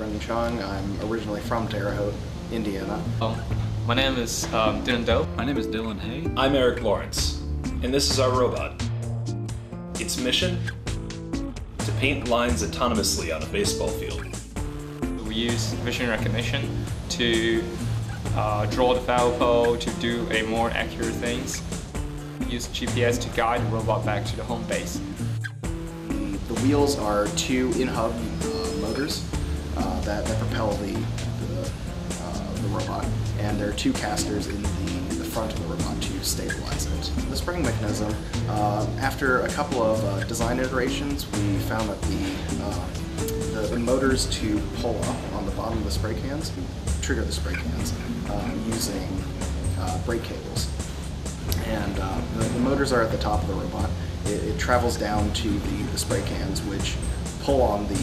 Brendan Chung. I'm originally from Terre Haute, Indiana. Um, my name is um, Dylan Doe. My name is Dylan Hay. I'm Eric Lawrence, and this is our robot. Its mission? To paint lines autonomously on a baseball field. We use vision recognition to uh, draw the foul pole, to do a more accurate things. We Use GPS to guide the robot back to the home base. The, the wheels are two in-hub uh, motors uh, that, that propel the, the, uh, the robot, and there are two casters in the, the front of the robot to stabilize it. The spring mechanism, uh, after a couple of uh, design iterations, we found that the, the, the motors to pull up on the bottom of the spray cans trigger the spray cans using brake cables and the, motors are at the top of the robot. It, it travels down to the, the, spray cans, which pull on the,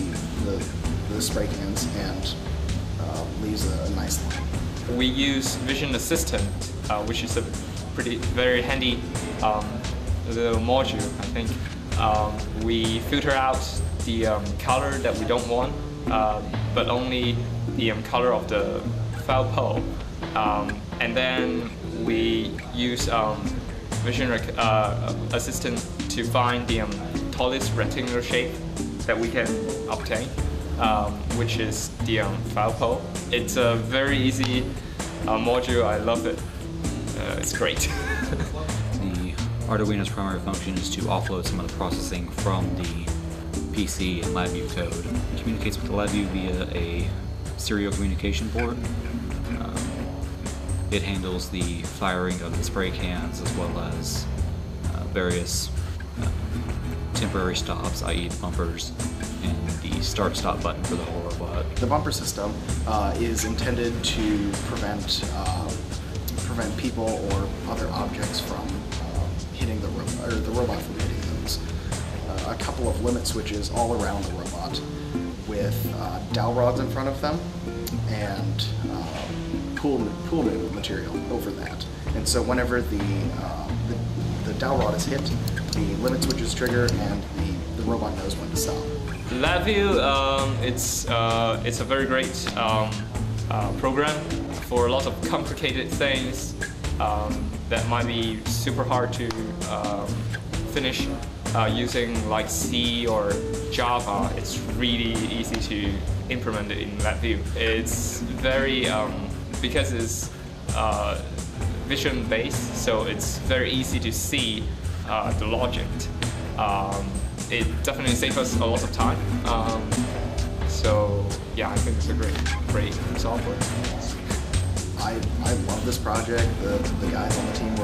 the, the spray cans and uh, leaves a, nice line. We use Vision Assistant, uh, which is a pretty very handy um, little module. I think um, we filter out the um, color that we don't want, um, but only the um, color of the foul pole, um, and then we use Vision uh, Assistant to find the tallest rectangular shape that we can obtain, um, which is the um, foul pole. It's a very easy uh, module. I love it. Uh, it's great. the Arduino's primary function is to offload some of the processing from the PC and LabVIEW code. It communicates with the LabVIEW via a serial communication port. It handles the firing of the spray cans as well as uh, various uh, temporary stops, i.e. bumpers, the start-stop button for the whole robot. The bumper system uh, is intended to prevent uh, prevent people or other objects from uh, hitting the robot, or the robot from hitting those. Uh, a couple of limit switches all around the robot with dowel rods in front of them and pool, pool noodle material over that. And so whenever the, uh, the, the, dowel rod is hit, the limit switches trigger and the robot knows when to stop. LabVIEW, um, it's, uh, it's a very great um, uh, program for a lot of complicated things um, that might be super hard to um, finish uh, using like C or Java. It's really easy to implement it in LabVIEW. It's very um, because it's uh, vision based, so it's very easy to see uh, the logic. It definitely saves us a lot of time. Um, so yeah, I think it's a great, great software. I, I love this project. The, the guys on the team